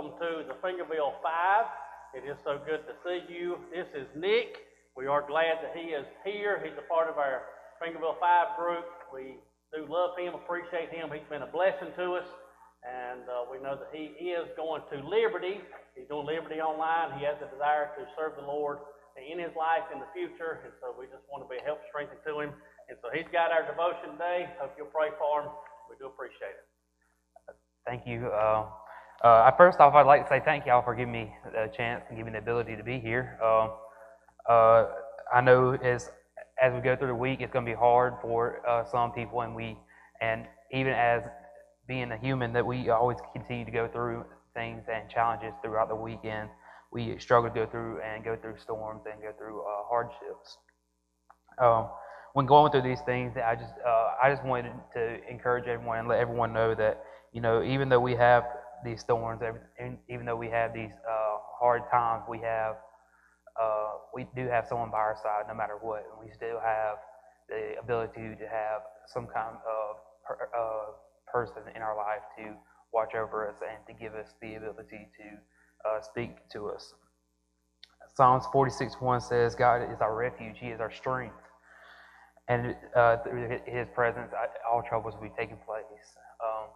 welcome to the Fingerville Five. It is so good to see you. This is Nick. We are glad that he is here. He's a part of our Fingerville Five group. We do love him, appreciate him. He's been a blessing to us, and uh, we know that he is going to Liberty. He's doing Liberty online. He has a desire to serve the Lord in his life in the future, and so we just want to be a help, strength to him. And so he's got our devotion today. Hope you'll pray for him. We do appreciate it. Thank you. Uh, uh, first off, I'd like to say thank y'all for giving me a chance and giving me the ability to be here. Uh, uh I know as as we go through the week, it's going to be hard for uh, some people, and we and even as being a human, that we always continue to go through things and challenges throughout the weekend. We struggle to go through and go through storms and go through uh, hardships. Um, when going through these things, I just I just wanted to encourage everyone and let everyone know that you know, even though we have these thorns, even though we have these uh, hard times, we have uh, we do have someone by our side no matter what, and we still have the ability to have some kind of per, uh, person in our life to watch over us and to give us the ability to uh, speak to us. Psalms 46:1 says, "God is our refuge; He is our strength, and uh, through His presence, all troubles will be taking place." Um,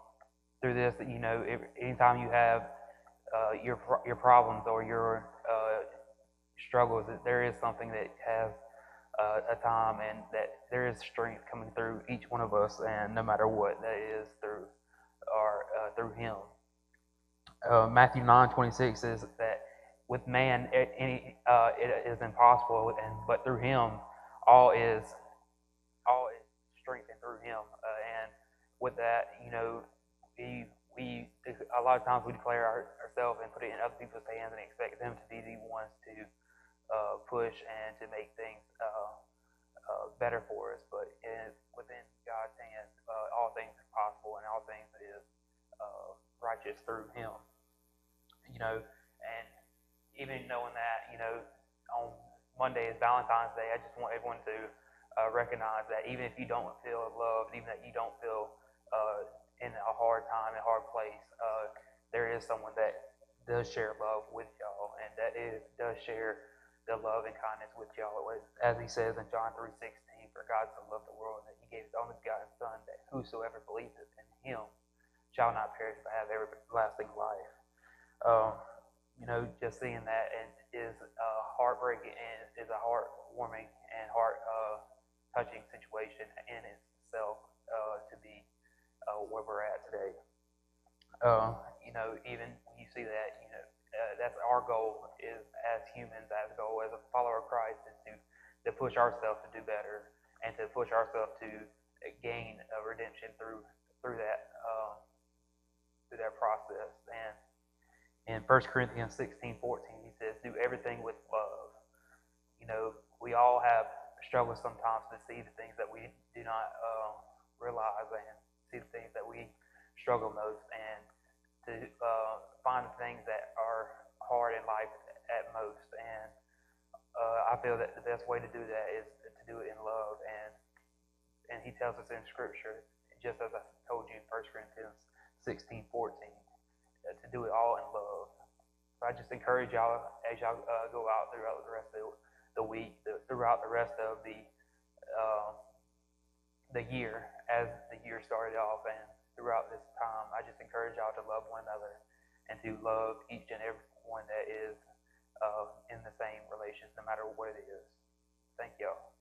through this that you know anytime you have uh, your your problems or your uh, struggles that there is something that has uh, a time and that there is strength coming through each one of us and no matter what that is through our uh, through him. Uh, Matthew 9 26 says that with man any uh, it is impossible and but through him all is all is strengthened through him. And with that you know we we a lot of times we declare our, ourselves and put it in other people's hands and expect them to be the ones to uh, push and to make things uh, uh, better for us. But in, within God's hands, uh, all things are possible, and all things is uh, righteous through Him. You know, and even knowing that, you know, on Monday is Valentine's Day, I just want everyone to uh, recognize that even if you don't feel loved, even that you don't feel hard time, and hard place, uh, there is someone that does share love with y'all and that is, does share the love and kindness with y'all. As he says in John 3.16, for God so loved the world that he gave his only begotten Son, that whosoever believeth in him shall not perish but have everlasting life. Um, you know, just seeing that and is uh, heartbreaking and is a heartwarming and heart uh, touching situation in itself uh, to be uh, where we're at today. Uh, you know, even when you see that, you know, uh, that's our goal is as humans, as a goal as a follower of Christ is to to push ourselves to do better and to push ourselves to gain a redemption through through that uh, through that process. And in 1 Corinthians 16, 14, he says, do everything with love. You know, we all have struggles sometimes to see the things that we do not uh, realize and see the things that we struggle most and to uh, find the things that are hard in life at most. And uh, I feel that the best way to do that is to do it in love. And and he tells us in Scripture, just as I told you in 1 Corinthians 16, 14, uh, to do it all in love. So I just encourage y'all as y'all uh, go out throughout the rest of the week, the, throughout the rest of the uh, the year as the year started off and throughout this time. I just encourage y'all to love one another and to love each and every one that is uh, in the same relations, no matter what it is. Thank y'all.